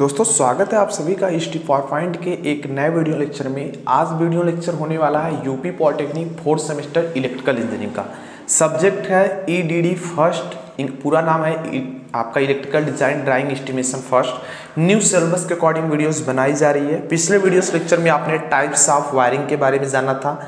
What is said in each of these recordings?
दोस्तों, स्वागत है आप सभी का इस फॉर पॉइंट के एक नए वीडियो लेक्चर में। आज वीडियो लेक्चर होने वाला है UP polytechnic fourth semester electrical engineering का। सब्जेक्ट है ईडीडी फ़र्स्ट पूरा नाम है आपका electrical design drawing estimation first new syllabus के अकॉर्डिंग वीडियोस बनाई जा रही है। पिछले वीडियोस लेक्चर में आपने टाइप्स ऑफ़ वायरिंग के बारे में जाना था।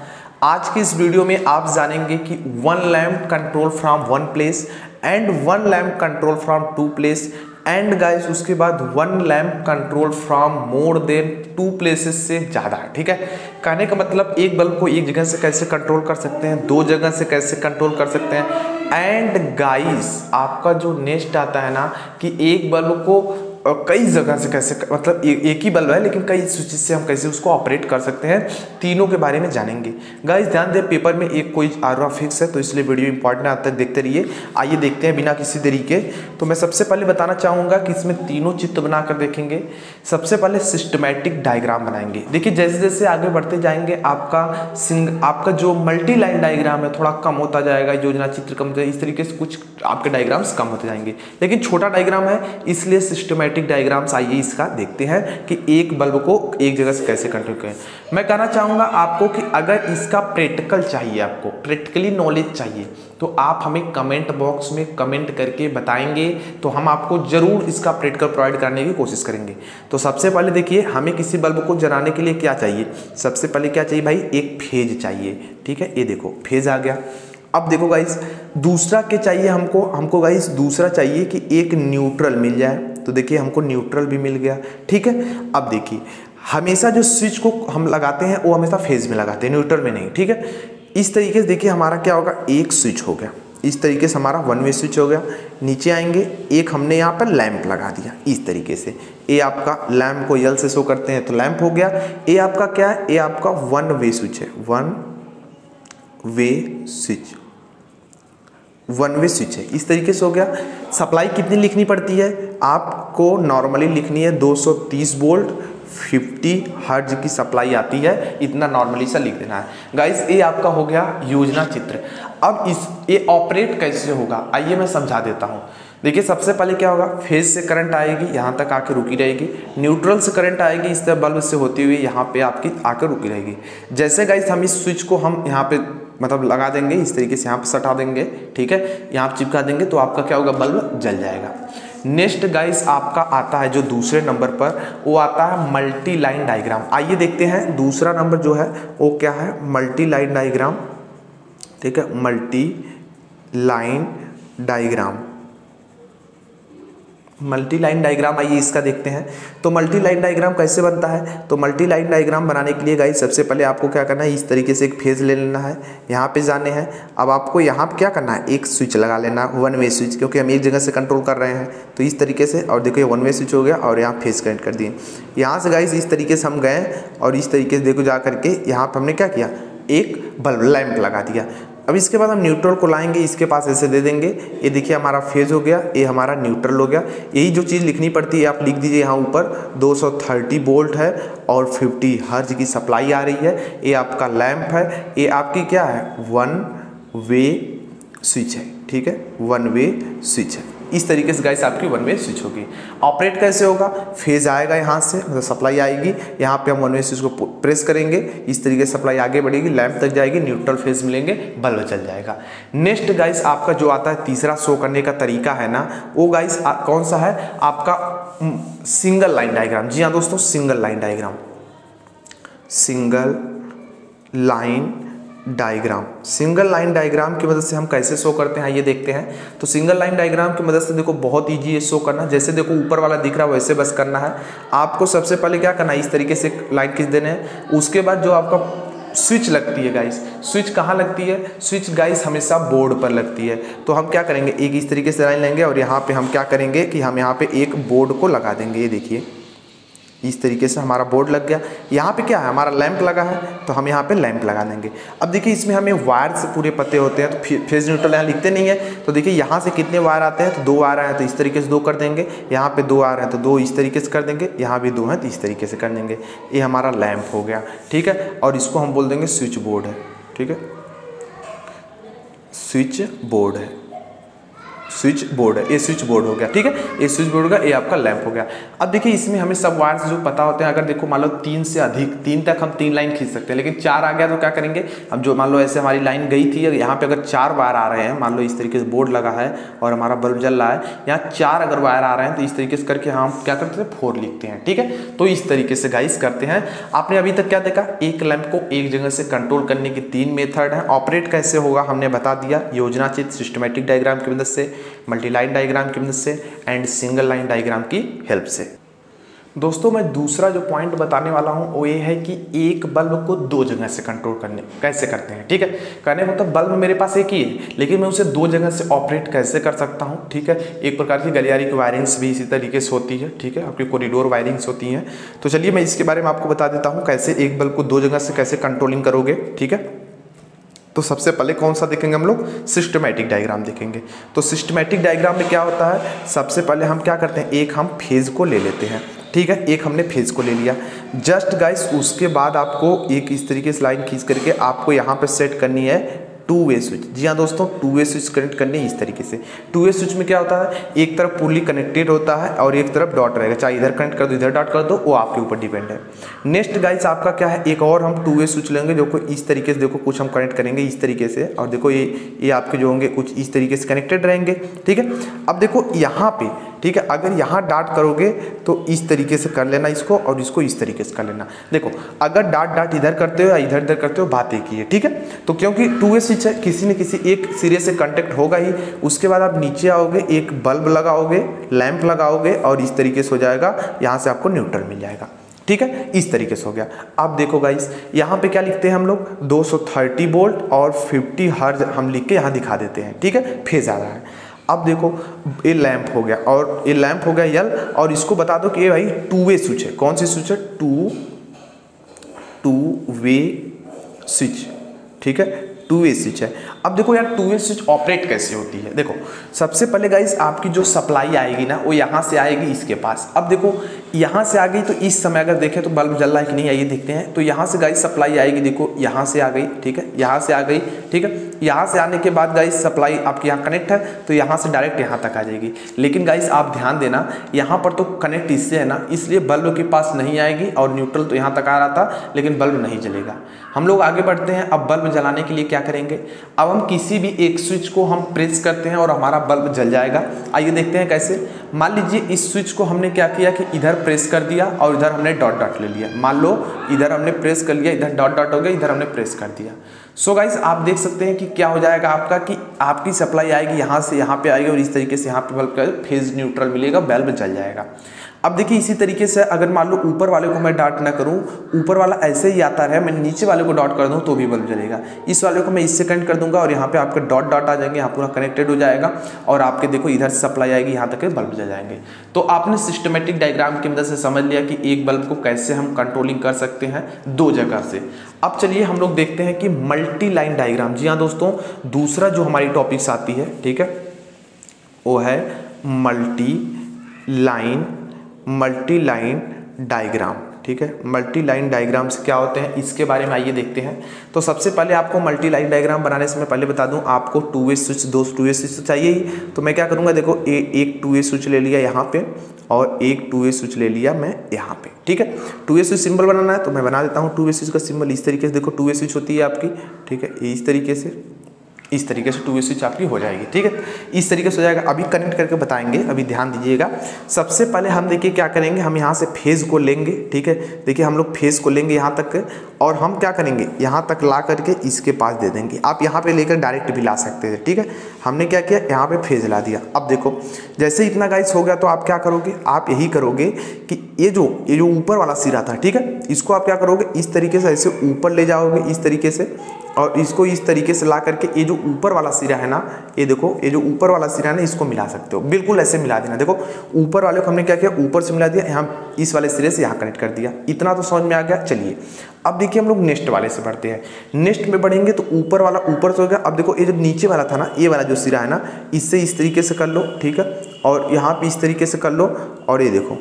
आज की इस वीडियो में आप जानेंगे कि one lamp control from one place and one lamp control from two place and guys उसके बाद one lamp control from more than two places से ज़्यादा ठीक है? कहने का मतलब एक बल्ब को एक जगह से कैसे कंट्रोल कर सकते हैं, दो जगह से कैसे कंट्रोल कर सकते हैं? एंड गाइस आपका जो नेक्स्ट आता है ना, कि एक बल्ब को और कई जगह से कैसे मतलब ए, एक ही बल्ब है लेकिन कई स्विचेस से हम कैसे उसको ऑपरेट कर सकते हैं तीनों के बारे में जानेंगे। गाइस ध्यान दें पेपर में एक कोई आर फिक्स है तो इसलिए वीडियो इंपॉर्टेंट आता है देखते रहिए। आइए देखते हैं बिना किसी तरीके तो मैं सबसे पहले बताना चाहूँगा कि इसमें तीनों चित्र बनाकर देखेंगे। सबसे पहले सिस्टमैटिक डायग्राम बनाएँगे। देखिए जैसे जैसे आगे बढ़ते जाएँगे आपका सिंग आपका जो मल्टी लाइन डायग्राम है थोड़ा कम होता जाएगा योजना चित्र कम इस तरीके से कुछ आपके डायग्राम्स कम होते जाएँगे। लेकिन छोटा डायग्राम है इसलिए सिस्टमैटिक स्कीमेटिक डायग्राम्स आइए इसका देखते हैं कि एक बल्ब को एक जगह से कैसे कंट्रोल करें। मैं कहना चाहूँगा आपको कि अगर इसका प्रैक्टिकल चाहिए आपको प्रैक्टिकली नॉलेज चाहिए तो आप हमें कमेंट बॉक्स में कमेंट करके बताएँगे तो हम आपको ज़रूर इसका प्रैक्टिकल प्रोवाइड करने की कोशिश करेंगे। तो सबसे पहले देखिए, हमें किसी बल्ब को जलाने के लिए क्या चाहिए? सबसे पहले क्या चाहिए भाई? एक फ़ेज़ चाहिए, ठीक है? ये देखो फ़ेज़ आ गया। अब देखो गाइस दूसरा क्या चाहिए हमको? हमको गाइस दूसरा चाहिए कि एक न्यूट्रल मिल जाए। तो देखिए हमको न्यूट्रल भी मिल गया। ठीक है? अब देखिए, हमेशा जो स्विच को हम लगाते हैं, वो हमेशा फ़ेज़ में लगाते हैं न्यूट्रल में नहीं। ठीक है? इस तरीके से देखिए हमारा क्या होगा? एक स्विच हो गया। इस तरीके से हमारा वन वे स्विच हो गया। नीचे आएँगे, एक हमने यहाँ पर लैंप लगा दिया। इस तरीके से। ए आपका लैंप को यल से शो करते हैं तो लैंप हो गया। ए आपका क्या है? ए आपका वन वे स्विच है। One way switch one way switch है। इस तरीके से हो गया। सप्लाई कितनी लिखनी पड़ती है? आपको नॉर्मली लिखनी है 230 वोल्ट 50 हर्ज की सप्लाई आती है। इतना नॉर्मली सा लिख देना है। गाइस ये आपका हो गया योजना चित्र। अब इस, ये ऑपरेट कैसे होगा? आइए मैं समझा देता हूँ। देखिए, सबसे पहले क्या होगा? फ़ेज़ से करंट आएगी, यहाँ तक आके रुकी रहेगी। न्यूट्रल से करंट आएगी, इस तरह बल्ब से होती हुई यहाँ पे आपकी आकर रुकी रहेगी। जैसे गाइस हम इस स्विच को हम यहाँ पे मतलब लगा देंगे, इस तरीके से यहाँ पर सटा देंगे, ठीक है? यहाँ पर चिपका देंगे तो आपका क्या होगा? बल्ब जल जाएगा। नेक्स्ट गाइस आपका आता है जो दूसरे नंबर पर, वो आता है मल्टी लाइन डाइग्राम आइए देखते हैं, दूसरा नंबर जो है, वो क्या है? मल्टी लाइन डाइग्राम ठीक है? Multi line diagram multi line diagram आइए इसका देखते हैं। तो मल्टी लाइन डायग्राम कैसे बनता है? तो मल्टी लाइन डायग्राम बनाने के लिए गाइस सबसे पहले आपको क्या करना है? इस तरीके से एक फ़ेज़ ले लेना है। यहाँ पे जाने हैं। अब आपको यहाँ पे क्या करना है? एक स्विच लगा लेना वन वे स्विच क्योंकि हम एक जगह से कंट्रोल कर रहे हैं। तो इस तरीके से, और देखो ये वन वे स्विच हो गया, और यहाँ फ़ेज़ कनेक्ट कर दिए। यहाँ से गाइस इस तरीके से हम गए, और इस तरीके से देखो जा करके यहाँ पर हमने क्या किया? एक बल्ब लैंप लगा दिया। अब इसके बाद हम न्यूट्रल को लाएँगे, इसके पास ऐसे दे देंगे। ये देखिए हमारा फ़ेज़ हो गया, ये हमारा न्यूट्रल हो गया। यही जो चीज़ लिखनी पड़ती है, आप लिख दीजिए यहाँ ऊपर 230 वोल्ट है और 50 हर्ज की सप्लाई आ रही है। ये आपका लैंप है, ये आपकी क्या है? वन वे स्विच है, ठीक है? वन वे स्विच है। इस तरीके से गाइस आपकी वन वे स्विच होगी। ऑपरेट कैसे होगा? फ़ेज़ आएगा यहाँ से मतलब सप्लाई आएगी। यहाँ पे हम वन वे स्विच को प्रेस करेंगे। इस तरीके से सप्लाई आगे बढ़ेगी लैंप तक जाएगी न्यूट्रल फ़ेज़ मिलेंगे बल्ब चल जाएगा। नेक्स्ट गाइस आपका जो आता है, तीसरा शो करने का तरीका है ना, वो गाइस कौन सा है? आपका सिंगल लाइन डायग्राम जी हाँ दोस्तों single line diagram single line diagram. Single line diagram की मदद से हम कैसे शो करते हैं ये देखते हैं। तो सिंगल लाइन डायग्राम की मदद से देखो, बहुत ईजी है शो करना। जैसे देखो, ऊपर वाला दिख रहा है, वैसे बस करना है। आपको सबसे पहले क्या करना है, इस तरीके से लाइन खींच देने हैं। उसके बाद जो आपका स्विच लगती है गाइस स्विच कहाँ लगती है? स्विच गाइस हमेशा बोर्ड पर लगती है। तो हम क्या करेंगे, एक इस तरीके से लाइन लेंगे और यहाँ पे हम क्या करेंगे कि हम यहाँ पे एक बोर्ड को लगा देंगे। ये देखिए। इस तरीके से हमारा बोर्ड लग गया। यहाँ पे क्या है? हमारा लैंप लगा है तो हम यहाँ पे लैंप लगा देंगे। अब देखिए, इसमें हमें वायर से पूरे पते होते हैं तो फ़ेज़ न्यूट्रल यहाँ लिखते नहीं है। तो देखिए, यहाँ से कितने वायर आते हैं? तो दो आ रहे हैं तो इस तरीके से दो कर देंगे। यहाँ पे दो वायर हैं तो दो इस तरीके से कर देंगे। यहाँ भी दो हैं तो इस तरीके से कर देंगे। ये हमारा लैंप हो गया, ठीक है? और इसको हम बोल देंगे स्विच बोर्ड है, ठीक है? स्विच बोर्ड है। स्विच बोर्ड है ये स्विच बोर्ड हो गया, ठीक है? ये स्विच बोर्ड का ये आपका लैंप हो गया। अब देखिए, इसमें हमें सब वायर्स जो पता होते हैं, अगर देखो, मान लो तीन से अधिक, तीन तक हम तीन लाइन खींच सकते हैं, लेकिन चार आ गया तो क्या करेंगे? अब जो मान लो ऐसे हमारी लाइन गई थी यहाँ पे अगर चार वायर आ रहे हैं, मान लो इस तरीके से बोर्ड लगा है, और हमारा बल्ब जल रहा है, यहाँ चार अगर वायर आ रहे हैं तो इस तरीके से करके हम क्या करते हैं? फोर लिखते हैं, ठीक है? तो इस तरीके से गाइस करते हैं। आपने अभी तक क्या देखा? एक लैंप को एक जगह से कंट्रोल करने के तीन मेथड हैं। ऑपरेट कैसे होगा? हमने बता दिया। योजनाचित सिस्टमेटिक डायग्राम की मदद से। मल्टीलाइन डायग्राम की मदद से एंड सिंगल लाइन डायग्राम की हेल्प से। दोस्तों, मैं दूसरा जो पॉइंट बताने वाला हूँ, वो ये है कि एक बल्ब को दो जगह से कंट्रोल करने कैसे करते हैं, ठीक है? कहने मतलब बल्ब मेरे पास एक ही है, लेकिन मैं उसे दो जगह से ऑपरेट कैसे कर सकता हूँ, ठीक है? एक प्रकार की गलियारी की वायरिंग्स भी इसी तरीके से होती है, ठीक है? आपकी कॉरिडोर वायरिंग्स होती हैं। तो चलिए मैं इसके बारे में आपको बता देता हूँ, कैसे एक बल्ब को दो जगह से कैसे कंट्रोलिंग करोगे, ठीक है? तो सबसे पहले कौन सा देखेंगे हम लोग? सिस्टमैटिक डायग्राम देखेंगे। तो सिस्टमैटिक डायग्राम में क्या होता है? सबसे पहले हम क्या करते हैं? एक हम फ़ेज़ को ले लेते हैं। ठीक है? एक हमने फ़ेज़ को ले लिया। जस्ट गाइस उसके बाद आपको एक इस तरीके से लाइन खींच करके आपको यहाँ पर सेट करनी है टू वे स्विच जी हाँ दोस्तों टू वे स्विच कनेक्ट करने इस तरीके से। टू वे स्विच में क्या होता है? एक तरफ़ पुली कनेक्टेड होता है और एक तरफ़ डॉट रहेगा। चाहे इधर कनेक्ट कर दो, इधर डॉट कर दो, वो आपके ऊपर डिपेंड है। नेक्स्ट गाइस आपका क्या है? एक और हम टू वे स्विच लेंगे जो को इस तरीके से देखो कुछ हम कनेक्ट करेंगे इस तरीके से। और देखो ये ये आपके जो होंगे कुछ इस तरीके से कनेक्टेड रहेंगे। ठीक है? अब देखो यहाँ पे ठीक है? अगर यहाँ डाट करोगे तो इस तरीके से कर लेना इसको और इसको इस तरीके से कर लेना। देखो, अगर डाट डाट इधर करते हो या इधर इधर करते हो, बात एक ही है, ठीक है? तो क्योंकि टू वे स्विच है, किसी न किसी एक सिरे से कंटेक्ट होगा ही। उसके बाद आप नीचे आओगे, एक बल्ब लगाओगे लैंप लगाओगे और इस तरीके से हो जाएगा, यहाँ से आपको न्यूट्रल मिल जाएगा, ठीक है? इस तरीके से हो गया। अब देखो गाइस यहाँ पे क्या लिखते हैं हम लोग? 230 वोल्ट और 50 हर्ज हम लिख के यहाँ दिखा देते हैं, ठीक है? फ़ेज़ आ रहा है। अब देखो, ये लैंप हो गया और ये लैंप हो गया यल और इसको बता दो कि ये भाई टू वे स्विच है। कौन सी स्विच है? टू टू वे स्विच ठीक है? टू वे स्विच है। अब देखो यार टू वे स्विच ऑपरेट कैसे होती है? देखो, सबसे पहले गाइस आपकी जो सप्लाई आएगी ना, वो यहाँ से आएगी इसके पास। अब देखो, यहाँ से आ गई तो इस समय अगर देखें तो बल्ब जल रहा है कि नहीं, आइए देखते हैं। तो यहाँ से गाइस सप्लाई आएगी, देखो, यहाँ से आ गई, ठीक है? यहाँ से आ गई, ठीक है? यहाँ से आने के बाद गाइस सप्लाई आपके यहाँ कनेक्ट है तो यहाँ से डायरेक्ट यहाँ तक आ जाएगी। लेकिन गाइस आप ध्यान देना, यहाँ पर तो कनेक्ट इससे है ना, इसलिए बल्ब के पास नहीं आएगी और न्यूट्रल तो यहाँ तक आ रहा था, लेकिन बल्ब नहीं जलेगा। हम लोग आगे बढ़ते हैं। अब बल्ब जलाने के लिए क्या करेंगे? अब हम किसी भी एक स्विच को हम प्रेस करते हैं और हमारा बल्ब जल जाएगा। आइए देखते हैं कैसे। मान लीजिए इस स्विच को हमने क्या किया कि इधर प्रेस कर दिया और इधर हमने डॉट डॉट ले लिया। मान लो इधर हमने प्रेस कर लिया, इधर डॉट डॉट हो गया, इधर हमने प्रेस कर दिया। सो so गाइस आप देख सकते हैं कि क्या हो जाएगा आपका कि आपकी सप्लाई आएगी, यहाँ से यहाँ पे आएगी और इस तरीके से यहाँ पे बल्ब का फ़ेज़ न्यूट्रल मिलेगा, बल्ब जल जाएगा। अब देखिए इसी तरीके से अगर मान लो ऊपर वाले को मैं डॉट ना करूँ, ऊपर वाला ऐसे ही आता रहे, मैं नीचे वाले को डॉट कर दूँ तो भी बल्ब जलेगा। इस वाले को मैं इससे कनेक्ट कर दूँगा और यहाँ पे आपके डॉट डॉट आ जाएँगे, यहाँ पूरा कनेक्टेड हो जाएगा और आपके देखो इधर से सप्लाई आएगी, यहाँ तक बल्ब जल जाएँगे तो आपने सिस्टमेटिक डायग्राम की मदद से समझ लिया कि एक बल्ब को कैसे हम कंट्रोलिंग कर सकते हैं दो जगह से। अब चलिए हम लोग देखते हैं कि मल्टी लाइन डायग्राम जी हाँ दोस्तों, दूसरा जो हमारी टॉपिक्स आती है, ठीक है, वो है multi line multi line diagram ठीक है? मल्टी लाइन डायग्राम से क्या होते हैं? इसके बारे में आइए देखते हैं। तो सबसे पहले आपको मल्टी लाइन डायग्राम बनाने से मैं पहले बता दूँ आपको टू वे स्विच दो टू वे स्विच चाहिए ही। तो मैं क्या करूँगा? देखो ए, एक टू वे स्विच ले लिया यहाँ पे और एक टू वे स्विच ले लिया मैं यहाँ पे ठीक है? टू वे स्विच सिंबल बनाना है तो मैं बना देता हूँ। टू वे स्विच का सिंबल इस तरीके से देखो टू वे स्विच होती है आपकी ठीक है? इस तरीके से। इस तरीके से टू वे स्विच आपकी हो जाएगी, ठीक है? इस तरीके से हो जाएगा। अभी कनेक्ट करके बताएँगे, अभी ध्यान दीजिएगा। सबसे पहले हम देखिए क्या करेंगे, हम यहाँ से फ़ेज़ को लेंगे, ठीक है? देखिए, हम लोग फ़ेज़ को लेंगे यहाँ तक, और हम क्या करेंगे? यहाँ तक ला करके इसके पास दे देंगे। आप यहाँ पे लेकर डायरेक्ट भी ला सकते थे ठीक है? हमने क्या किया? यहाँ पे फ़ेज़ ला दिया। अब देखो, जैसे इतना गाइस हो गया तो आप क्या करोगे? आप यही करोगे कि ये जो ये जो ऊपर वाला सिरा था, ठीक है? इसको आप क्या करोगे? इस तरीके से ऐसे ऊपर ले जाओगे, इस तरीके से। और इसको इस तरीके से ला करके ये जो ऊपर वाला सिरा है ना, ये देखो, ये जो ऊपर वाला सिरा है ना, इसको मिला सकते हो। बिल्कुल ऐसे मिला देना। देखो, ऊपर वाले को हमने क्या किया? ऊपर से मिला दिया, यहाँ इस वाले सिरे से यहाँ कनेक्ट कर दिया। इतना तो समझ में आ गया। चलिए, अब देखिए हम लोग नेक्स्ट वाले से बढ़ते हैं। नेक्स्ट में बढ़ेंगे तो ऊपर वाला, ऊपर से हो गया। अब देखो, ये जो नीचे वाला था ना, ये वाला जो सिरा है ना, इससे इस तरीके से कर लो, ठीक है? और यहाँ पर इस तरीके से कर लो, और ये देखो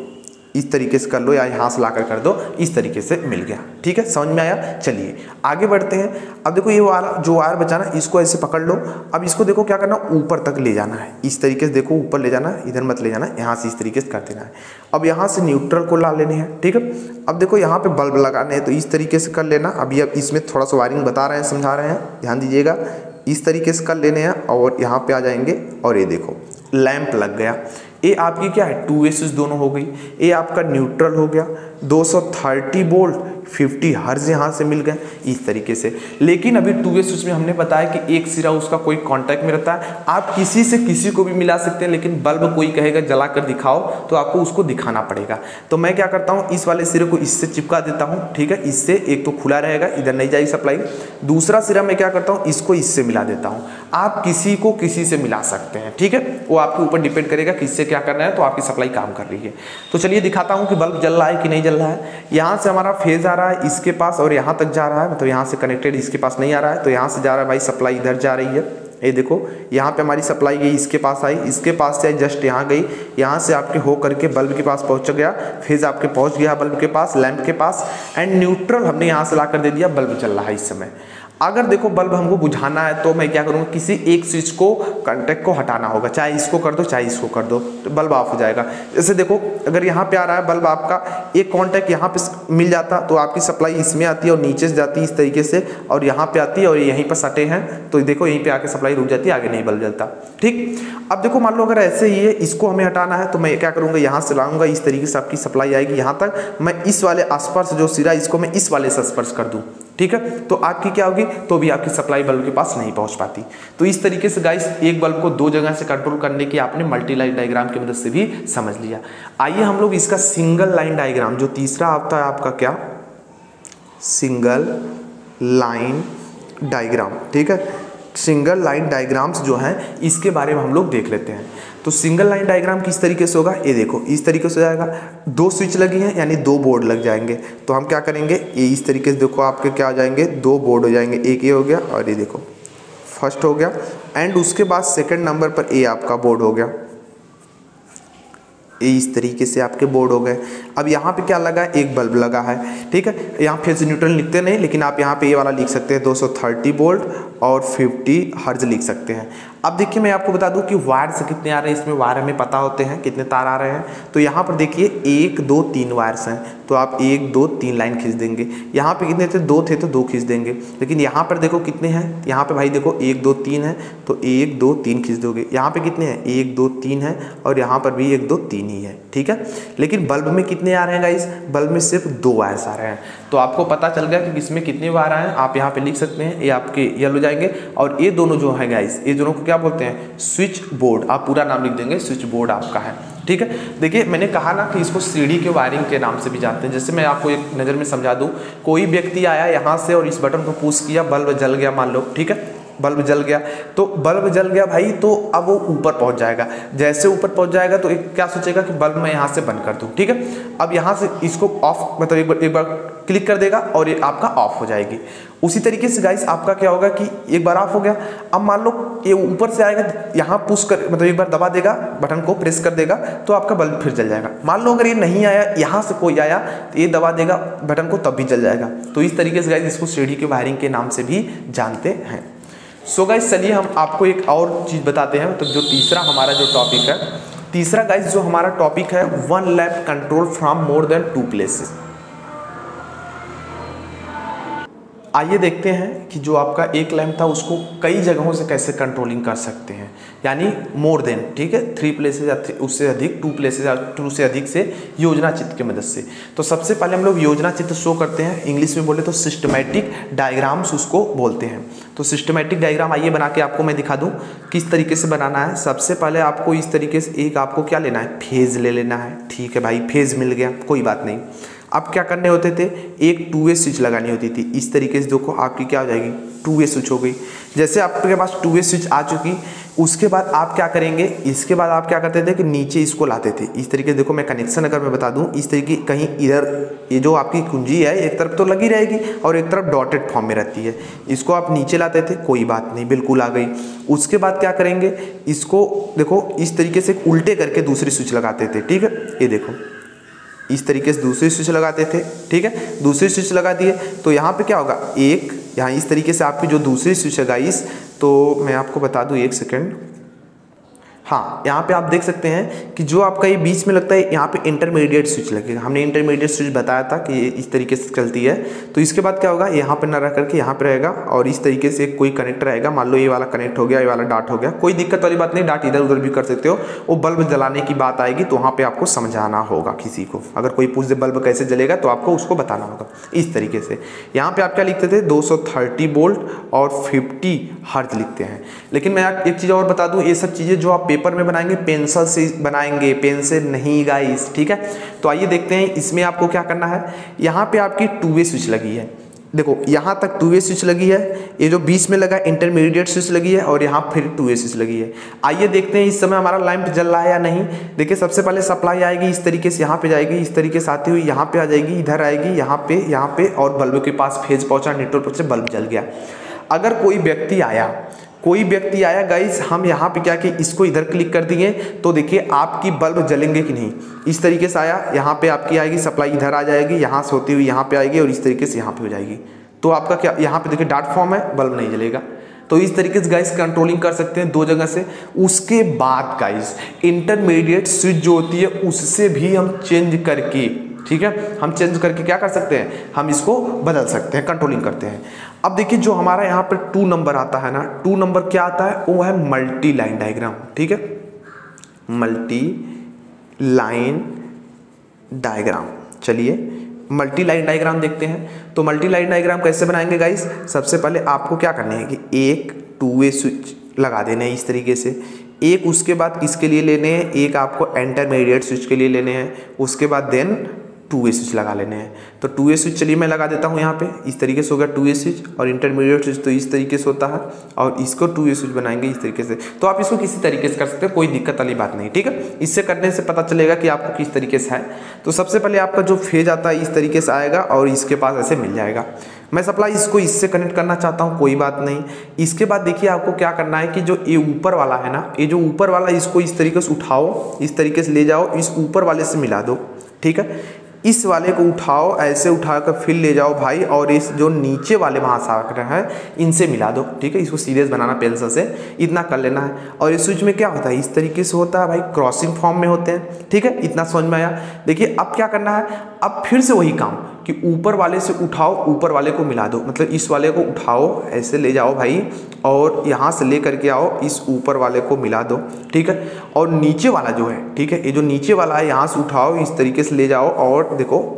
इस तरीके से कर लो या यहाँ से ला कर दो, इस तरीके से मिल गया। ठीक है? समझ में आया? चलिए, आगे बढ़ते हैं। अब देखो, ये वाला, जो वायर बचा ना इसको ऐसे पकड़ लो। अब इसको देखो क्या करना ऊपर तक ले जाना है। इस तरीके से देखो, ऊपर ले जाना इधर मत ले जाना है, यहाँ से इस तरीके से कर देना है। अब यहाँ से न्यूट्रल को ला लेने हैं, ठीक है? अब देखो, यहाँ पर बल्ब लगाने हैं तो इस तरीके से कर लेना। अभी अब इसमें थोड़ा सा वायरिंग बता रहे हैं, समझा रहे हैं। ध्यान दीजिएगा, इस तरीके से कर लेने हैं और यहाँ पे आ जाएँगे और ये देखो, लैंप लग गया। ये आपकी क्या है? टू एसिस दोनों हो गई। ए आपका न्यूट्रल हो गया। 230 वोल्ट 50 हर्ज यहाँ से मिल गए इस तरीके से। लेकिन अभी टू वे स्विच में हमने बताया कि एक सिरा उसका कोई कांटेक्ट में रहता है। आप किसी से किसी को भी मिला सकते हैं, लेकिन बल्ब कोई कहेगा, जला कर दिखाओ तो आपको उसको दिखाना पड़ेगा। तो मैं क्या करता हूँ, इस वाले सिरे को इससे चिपका देता हूँ, ठीक है? इससे एक तो खुला रहेगा, इधर नहीं जाएगी सप्लाई। दूसरा सिरा मैं क्या करता हूँ, इसको इससे मिला देता हूँ। आप किसी को किसी से मिला सकते हैं, ठीक है? वो आपके ऊपर डिपेंड करेगा किससे क्या करना है तो आपकी सप्लाई काम कर रही है। तो चलिए दिखाता हूँ कि बल्ब जल रहा है कि नहीं जल रहा है। यहाँ से हमारा फ़ेज़ आ रहा है, इसके पास और यहाँ तक जा रहा है मतलब यहाँ से कनेक्टेड इसके पास नहीं आ रहा है तो यहाँ से जा रहा है भाई सप्लाई इधर जा रही है। ये देखो, यहाँ पे हमारी सप्लाई गई, इसके पास आई, इसके पास से आई जस्ट यहाँ गई, यहाँ से आपके हो करके बल्ब के पास पहुँच गया फ़ेज़ आपके पहुँच गया बल्ब के पास लैंप के पास एंड न्यूट्रल हमने यहाँ से ला दे दिया बल्ब चल रहा है इस समय। अगर देखो बल्ब हमको बुझाना है तो मैं क्या करूँगा, किसी एक स्विच को कंटेक्ट को हटाना होगा। चाहे इसको कर दो, चाहे इसको कर दो तो बल्ब ऑफ़ हो जाएगा। जैसे देखो, अगर यहाँ पे आ रहा है बल्ब आपका, एक कॉन्टैक्ट यहाँ पे मिल जाता तो आपकी सप्लाई इसमें आती है और नीचे से जाती है इस तरीके से, और यहाँ पर आती है और यहीं पर सटे हैं तो देखो यहीं पर आके सप्लाई रुक जाती है, आगे नहीं बल्ब जलता। ठीक? अब देखो, मान लो अगर ऐसे ही है, इसको हमें हटाना है तो मैं क्या करूँगा, यहाँ से लाऊँगा, इस तरीके से आपकी सप्लाई आएगी यहाँ तक। मैं इस वाले स्पर्श जो सिरा इसको मैं इस वाले से स्पर्श कर दूँ। ठीक है? तो आपकी क्या होगी? तो भी आपकी सप्लाई बल्ब के पास नहीं पहुँच पाती। तो इस तरीके से गाइस एक बल्ब को दो जगह से कंट्रोल करने की आपने मल्टी लाइन डायग्राम की मदद से भी समझ लिया। आइए हम लोग इसका सिंगल लाइन डायग्राम जो तीसरा आता है आपका क्या? सिंगल लाइन डायग्राम ठीक है? सिंगल लाइन डायग्राम्स जो हैं, इसके बारे में हम लोग देख लेते हैं। तो सिंगल लाइन डायग्राम किस तरीके से होगा? ये देखो, इस तरीके से जाएगा। दो स्विच लगी हैं, यानी दो बोर्ड लग जाएँगे। तो हम क्या करेंगे? ये इस तरीके से देखो, आपके क्या हो जाएँगे? दो बोर्ड हो जाएँगे। एक ये हो गया और ये देखो फ़र्स्ट हो गया। एंड उसके बाद सेकंड नंबर पर ए आपका बोर्ड हो गया। इस तरीके से आपके बोर्ड हो गए। अब यहाँ पे क्या लगा? एक बल्ब लगा है। ठीक है? यहाँ फ़ेज़ न्यूट्रल लिखते नहीं, लेकिन आप यहाँ पे ये वाला लिख सकते हैं। 230 वोल्ट और 50 हर्ज लिख सकते हैं। अब देखिए मैं आपको बता दूँ कि वायर्स कितने आ रहे हैं, इसमें वायर हमें पता होते हैं, कितने तार आ रहे हैं। तो यहाँ पर देखिए एक, दो, तीन वायर्स हैं। तो आप एक, दो, तीन लाइन खींच देंगे। यहाँ पे कितने थे? दो थे तो दो खींच देंगे। लेकिन यहाँ पर देखो कितने हैं? यहाँ पे भाई देखो एक, दो, तीन है तो एक, दो, तीन खींच दोगे। यहाँ पे कितने हैं? एक, दो, तीन है और यहाँ पर भी एक, दो, तीन ही है, ठीक है? लेकिन बल्ब में कितने आ रहे हैं गाइस बल्ब में सिर्फ़ दो वायर्स आ रहे हैं। तो आपको पता चल गया कि इसमें कितने वायर आए हैं। आप यहाँ पे लिख सकते हैं, ये आपके येलो जाएँगे। और ये दोनों जो है गाइस ये दोनों को क्या बोलते हैं? स्विच बोर्ड आप पूरा नाम लिख देंगे स्विच बोर्ड आपका है। ठीक है? देखिए, मैंने कहा ना कि इसको सीढ़ी के वायरिंग के नाम से भी जानते हैं। जैसे मैं आपको एक नज़र में समझा दूँ, कोई व्यक्ति आया यहाँ से और इस बटन को पुश किया, बल्ब जल गया, मान लो, ठीक है? बल्ब जल गया। तो बल्ब जल गया भाई तो अब वो ऊपर पहुँच जाएगा। जैसे ऊपर पहुँच जाएगा तो एक क्या सोचेगा कि बल्ब मैं यहाँ से बंद कर दूँ, ठीक है? अब यहाँ से इसको ऑफ़ मतलब एक बार एक बार क्लिक कर देगा और ये आपका ऑफ़ हो जाएगी। उसी तरीके से गाइस आपका क्या होगा कि एक बार ऑफ़ हो गया। अब मान लो ये ऊपर से आएगा, यहाँ पुश कर मतलब एक बार दबा देगा बटन को प्रेस कर देगा तो आपका बल्ब फिर जल जाएगा। मान लो अगर ये नहीं आया, यहाँ से कोई आया तो ये दबा देगा बटन को तब भी जल जाएगा। तो इस तरीके से गाइस इसको सीढ़ी के वायरिंग के नाम से भी जानते हैं। सो गाइज़ चलिए हम आपको एक और चीज़ बताते हैं तो जो तीसरा हमारा जो टॉपिक है। तीसरा गाइज़ जो हमारा टॉपिक है one lamp control from more than two places आइए देखते हैं कि जो आपका एक लैम्प था, उसको कई जगहों से कैसे कंट्रोलिंग कर सकते हैं। यानी मोर देन ठीक है? थ्री प्लेसेज या उससे अधिक टू प्लेसेज या टू से अधिक से योजना चित्र की मदद से। तो सबसे पहले हम लोग योजना चित्र शो करते हैं। इंग्लिश में बोले तो सिस्टमेटिक डायग्राम्स उसको बोलते हैं। तो सिस्टमेटिक डायग्राम आइए बना के आपको मैं दिखा दूँ किस तरीके से बनाना है। सबसे पहले आपको इस तरीके से एक आपको क्या लेना है? फ़ेज़ ले लेना है। ठीक है भाई फ़ेज़ मिल गया, कोई बात नहीं। अब क्या करने होते थे? एक टू वे स्विच लगानी होती थी। इस तरीके से देखो आपकी क्या हो जाएगी? टू वे स्विच हो गई। जैसे आपके पास टू वे स्विच आ चुकी, उसके बाद आप क्या करेंगे? इसके बाद आप क्या करते थे कि नीचे इसको लाते थे। इस तरीके से देखो मैं कनेक्शन अगर मैं बता दूँ, इस तरीके कहीं इधर, ये जो आपकी कुंजी है, एक तरफ़ तो लगी रहेगी और एक तरफ़ डॉटेड फॉर्म में रहती है। इसको आप नीचे लाते थे, कोई बात नहीं, बिल्कुल आ गई। उसके बाद क्या करेंगे? इसको देखो, इस तरीके से उल्टे करके दूसरी स्विच लगाते थे, ठीक है? ये देखो। इस तरीके से दूसरी स्विच लगाते थे, ठीक है? दूसरी स्विच लगा दिए तो यहाँ पे क्या होगा? एक, यहाँ इस तरीके से आपकी जो दूसरी स्विच है गाइस तो मैं आपको बता दूँ, एक सेकेंड हाँ यहाँ पे आप देख सकते हैं कि जो आपका ये बीच में लगता है, यहाँ पे इंटरमीडिएट स्विच लगेगा। हमने इंटरमीडिएट स्विच बताया था कि ये इस तरीके से चलती है। तो इसके बाद क्या होगा, यहाँ पे ना रह करके यहाँ पे रहेगा और इस तरीके से कोई कनेक्ट रहेगा मान लो ये वाला कनेक्ट हो गया, ये वाला डाट हो गया। कोई दिक्कत वाली बात नहीं डाट इधर उधर भी कर सकते हो। वो बल्ब जलाने की बात आएगी तो वहाँ पर आपको समझाना होगा किसी को। अगर कोई पूछ दे बल्ब कैसे जलेगा तो आपको उसको बताना होगा, इस तरीके से। यहाँ पर आप क्या लिखते थे? दो बोल्ट और फिफ्टी हर्ज लिखते हैं। लेकिन मैं एक चीज़ और बता दूँ, ये सब चीज़ें जो आप पेपर में बनाएँगे, पेंसिल से बनाएँगे पेन से नहीं गाइस ठीक है? तो आइए देखते हैं, इसमें आपको क्या करना है? यहाँ पे आपकी टू वे स्विच लगी है। देखो, यहाँ तक टू वे स्विच लगी है, ये जो बीच में लगा इंटरमीडिएट स्विच लगी है, और यहाँ फिर टू वे स्विच लगी है। आइए देखते हैं, इस समय हमारा लैंप जल रहा है या नहीं? देखिए, सबसे पहले सप्लाई आएगी, इस तरीके से यहाँ पे जाएगी, इस तरीके से आती हुई यहाँ पे आ जाएगी, इधर आएगी, यहाँ पे यहाँ पे, और बल्ब के पास फ़ेज़ पहुँचा नेटवर्क पर से बल्ब जल गया। अगर कोई व्यक्ति आया कोई व्यक्ति आया, गाइस, हम यहाँ पे क्या कि इसको इधर क्लिक कर दिए तो देखिए आपकी बल्ब जलेंगे कि नहीं। इस तरीके से आया, यहाँ पे आपकी आएगी, सप्लाई इधर आ जाएगी, यहाँ से होती हुई यहाँ पे आएगी और इस तरीके से यहाँ पे हो जाएगी। तो आपका क्या, यहाँ पे देखिए डार्ट फॉर्म है, बल्ब नहीं जलेगा। तो इस तरीके से गाइस कंट्रोलिंग कर सकते हैं दो जगह से। उसके बाद, गाइस इंटरमीडिएट स्विच जो होती है, उससे भी हम चेंज करके ठीक है? हम चेंज करके क्या कर सकते हैं? हम इसको बदल सकते हैं कंट्रोलिंग करते हैं। अब देखिए, जो हमारा यहाँ पर टू नंबर आता है ना टू नंबर क्या आता है? वो है मल्टी लाइन डायग्राम ठीक है? मल्टी लाइन डायग्राम चलिए मल्टी लाइन डायग्राम देखते हैं। तो मल्टी लाइन डायग्राम कैसे बनाएँगे गाइस सबसे पहले आपको क्या करना है कि एक टू वे स्विच लगा देने हैं इस तरीके से। एक उसके बाद किसके लिए लेने हैं? एक आपको इंटरमीडिएट स्विच के लिए लेने हैं। उसके बाद देन टू ए स्विच लगा लेने हैं। तो टू ए स्विच चलिए मैं लगा देता हूँ यहाँ पे। इस तरीके से हो गया टू ए स्विच और इंटरमीडिएट स्विच तो इस तरीके से होता है और इसको टू ए स्विच बनाएँगे इस तरीके से। तो आप इसको किसी तरीके से कर सकते हैं, कोई दिक्कत वाली बात नहीं, ठीक है? इससे करने से पता चलेगा कि आपको किस तरीके से है। तो सबसे पहले आपका जो फ़ेज़ आता है, इस तरीके से आएगा और इसके पास ऐसे मिल जाएगा। मैं सप्लाई इसको इससे कनेक्ट करना चाहता हूँ, कोई बात नहीं। इसके बाद देखिए आपको क्या करना है कि जो ये ऊपर वाला है ना, ये जो ऊपर वाला इसको इस तरीके से उठाओ, इस तरीके से ले जाओ, इस ऊपर वाले से मिला दो, ठीक है? इस वाले को उठाओ, ऐसे उठा कर फिर ले जाओ भाई, और इस जो नीचे वाले महासागर हैं, इनसे मिला दो, ठीक है? इसको सीरियस बनाना पेंसिल से, इतना कर लेना है। और इस स्विच में क्या होता है? इस तरीके से होता है भाई क्रॉसिंग फॉर्म में होते हैं, ठीक है? इतना समझ में आया? देखिए, अब क्या करना है? अब फिर से वही काम। कि ऊपर वाले से उठाओ, ऊपर वाले को मिला दो। मतलब इस वाले को उठाओ, ऐसे ले जाओ भाई, और यहाँ से ले करके आओ, इस ऊपर वाले को मिला दो, ठीक है? और नीचे वाला जो है, ठीक है? ये जो नीचे वाला है, यहाँ से उठाओ, इस तरीके से ले जाओ, और देखो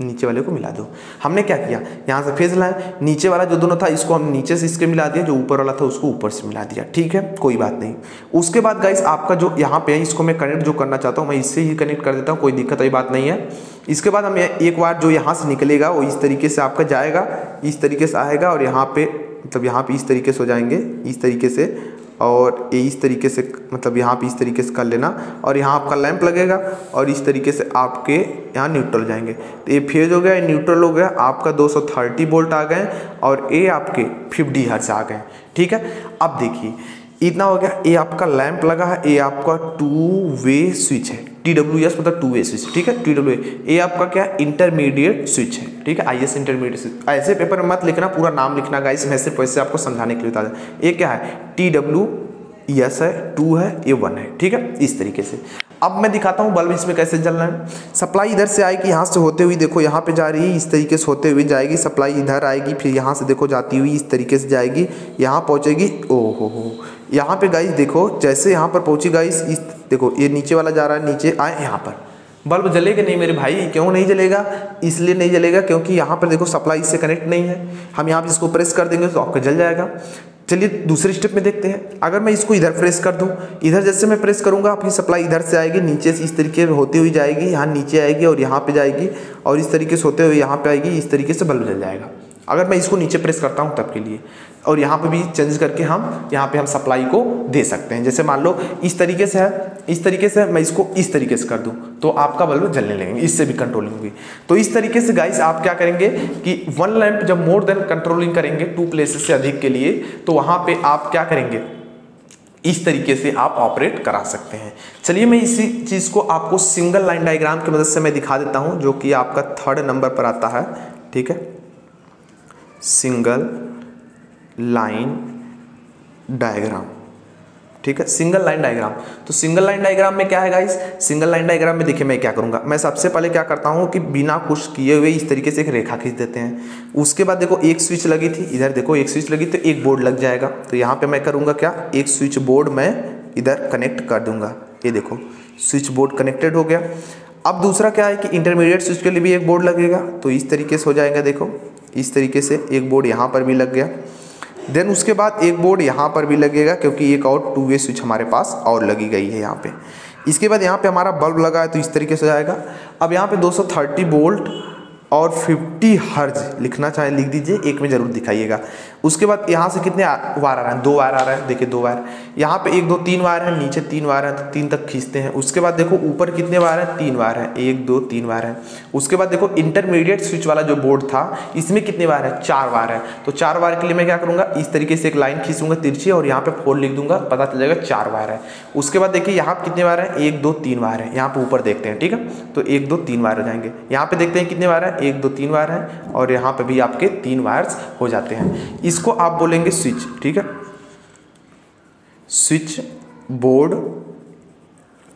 नीचे वाले को मिला दो। हमने क्या किया? यहाँ से फ़ेज़ लाए नीचे वाला जो दोनों था, इसको हम नीचे से इसके मिला दिया। जो ऊपर वाला था, उसको ऊपर से मिला दिया। ठीक है? कोई बात नहीं। उसके बाद गाइस आपका जो यहाँ पे है, इसको मैं कनेक्ट जो करना चाहता हूँ, मैं इससे ही कनेक्ट कर देता हूँ। कोई दिक्कत वाली बात नहीं है। इसके बाद हम एक बार जो यहाँ से निकलेगा, वो इस तरीके से आपका जाएगा, इस तरीके से आएगा और यहाँ पर मतलब यहाँ पर इस तरीके से हो जाएँगे, इस तरीके से और इस तरीके से मतलब यहाँ पे इस तरीके से कर लेना और यहाँ आपका लैंप लगेगा और इस तरीके से आपके यहाँ न्यूट्रल जाएँगे। तो ये फ़ेज़ हो गया, ये न्यूट्रल हो गया, आपका 230 वोल्ट आ गए और ये आपके 50 हर्ट्ज आ गए। ठीक है? अब देखिए इतना हो गया ये आपका लैंप लगा है ये आपका टू वे स्विच है। टी डब्ल्यू एस मतलब टू वे स्विच ठीक है? टी डब्ल्यू ए आपका क्या? इंटरमीडिएट स्विच है, ठीक है? आई एस इंटरमीडिएट स्विच ऐसे पेपर में मत लिखना, पूरा नाम लिखना गाइस मैं सिर्फ़ वैसे आपको समझाने के लिए बता दें ये क्या है? टी डब्ल्यू यस है टू है ये वन है, ठीक है? इस तरीके से। अब मैं दिखाता हूँ बल्ब इसमें कैसे जल रहा है। सप्लाई इधर से आएगी, यहाँ से होते हुए देखो, यहाँ पे जा रही है, इस तरीके से होते हुए जाएगी। सप्लाई इधर आएगी, फिर यहाँ से देखो जाती हुई इस तरीके से जाएगी, यहाँ पहुँचेगी। ओ हो। यहाँ पे गाइस देखो, जैसे यहाँ पर पहुँची गाइस इस देखो, ये नीचे वाला जा रहा है, नीचे आए यहाँ पर। बल्ब जलेगा नहीं मेरे भाई, क्यों नहीं जलेगा? इसलिए नहीं जलेगा, क्योंकि यहाँ पर देखो सप्लाई इससे कनेक्ट नहीं है। हम यहाँ पर इसको प्रेस कर देंगे तो आपका जल जाएगा। चलिए दूसरे स्टेप में देखते हैं। अगर मैं इसको इधर प्रेस कर दूँ, इधर जैसे मैं प्रेस करूँगा, आपकी सप्लाई इधर से आएगी, नीचे से इस तरीके से होती हुई जाएगी, यहाँ नीचे आएगी और यहाँ पे जाएगी, और इस तरीके से होते हुए यहाँ पे आएगी, इस तरीके से बल्ब जल जाएगा। अगर मैं इसको नीचे प्रेस करता हूँ तब के लिए। और यहाँ पे भी चेंज करके हम, यहाँ पे हम सप्लाई को दे सकते हैं। जैसे मान लो, इस तरीके से है, इस तरीके से मैं इसको इस तरीके से कर दूँ तो आपका बल्ब जलने लगेंगे, इससे भी कंट्रोलिंग होगी। तो इस तरीके से गाइस आप क्या करेंगे कि वन लैंप जब मोर देन कंट्रोलिंग करेंगे टू प्लेसेस से अधिक के लिए तो वहाँ पर आप क्या करेंगे? इस तरीके से आप ऑपरेट करा सकते हैं। चलिए मैं इसी चीज़ को आपको सिंगल लाइन डायग्राम की मदद से मैं दिखा देता हूँ, जो कि आपका थर्ड नंबर पर आता है, ठीक है? Single line diagram. ठीक है? Single line diagram. तो सिंगल लाइन डायग्राम में क्या है गाइस सिंगल लाइन डायग्राम में देखिए मैं क्या करूँगा। मैं सबसे पहले क्या करता हूँ कि बिना कुछ किए हुए इस तरीके से एक रेखा खींच देते हैं। उसके बाद देखो, एक स्विच लगी थी, इधर देखो, एक स्विच लगी तो एक बोर्ड लग जाएगा। तो यहाँ पे मैं करूँगा क्या? एक स्विच बोर्ड मैं इधर कनेक्ट कर दूँगा। ये देखो स्विच बोर्ड कनेक्टेड हो गया। अब दूसरा क्या है कि इंटरमीडिएट स्विच के लिए भी एक बोर्ड लगेगा। तो इस तरीके से हो जाएगा, देखो। इस तरीके से एक बोर्ड यहाँ पर भी लग गया। देन उसके बाद एक बोर्ड यहाँ पर भी लगेगा क्योंकि एक और टू वे स्विच हमारे पास और लगी गई है यहाँ पे। इसके बाद यहाँ पे हमारा बल्ब लगा है तो इस तरीके से जाएगा। अब यहाँ पे 230 वोल्ट और 50 हर्ज लिखना चाहे, लिख दीजिए, एक में ज़रूर दिखाइएगा। उसके बाद यहाँ से कितने वायर आ रहे हैं? दो वायर आ रहे हैं। देखिए, दो वायर। यहाँ पे एक दो तीन वायर हैं, नीचे तीन वायर हैं तो तीन तक खींचते हैं। उसके बाद देखो, ऊपर कितने वायर हैं? तीन वायर हैं। एक, दो, तीन वायर हैं। उसके बाद देखो इंटरमीडिएट स्विच वाला जो बोर्ड था, इसमें कितने वायर है? चार वायर है। तो चार वायर के लिए मैं क्या करूँगा? इस तरीके से एक लाइन खींचूँगा तिरछी और यहाँ पे फोर लिख दूँगा, पता चल जाएगा चार वायर है। उसके बाद देखिए, यहाँ पर कितने वायर है? एक, दो, तीन वायर है। यहाँ पे ऊपर देखते हैं, ठीक है? तो एक, दो, तीन वायर हो जाएँगे। यहाँ पे देखते हैं कितने वायर है? एक, दो, तीन वायर है और यहाँ पे भी आपके तीन वायर्स हो जाते हैं। इसको आप बोलेंगे? स्विच। ठीक है? Switch board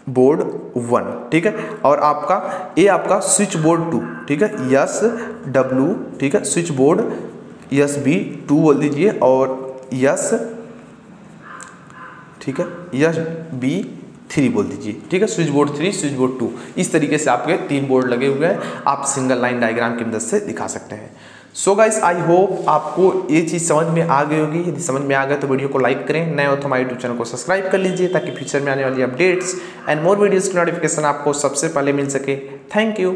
board one. ठीक है? और आपका ये आपका स्विच बोर्ड टू। ठीक है? S, W. ठीक है? Switch board, S B, two बोल दीजिए। और यस, ठीक है? यस बी, थ्री बोल दीजिए। ठीक है? Switch board three, switch board two. इस तरीके से आपके तीन बोर्ड लगे हुए हैं। आप सिंगल लाइन डायग्राम की मदद से दिखा सकते हैं। सो गाइस आई होप आपको ये चीज़ समझ में आ गई होगी। यदि समझ में आ गया तो वीडियो को लाइक करें। नए हो तो हमारे यूट्यूब चैनल को सब्सक्राइब कर लीजिए ताकि फ्यूचर में आने वाली अपडेट्स एंड मोर वीडियोज़ की नोटिफिकेशन आपको सबसे पहले मिल सके। Thank you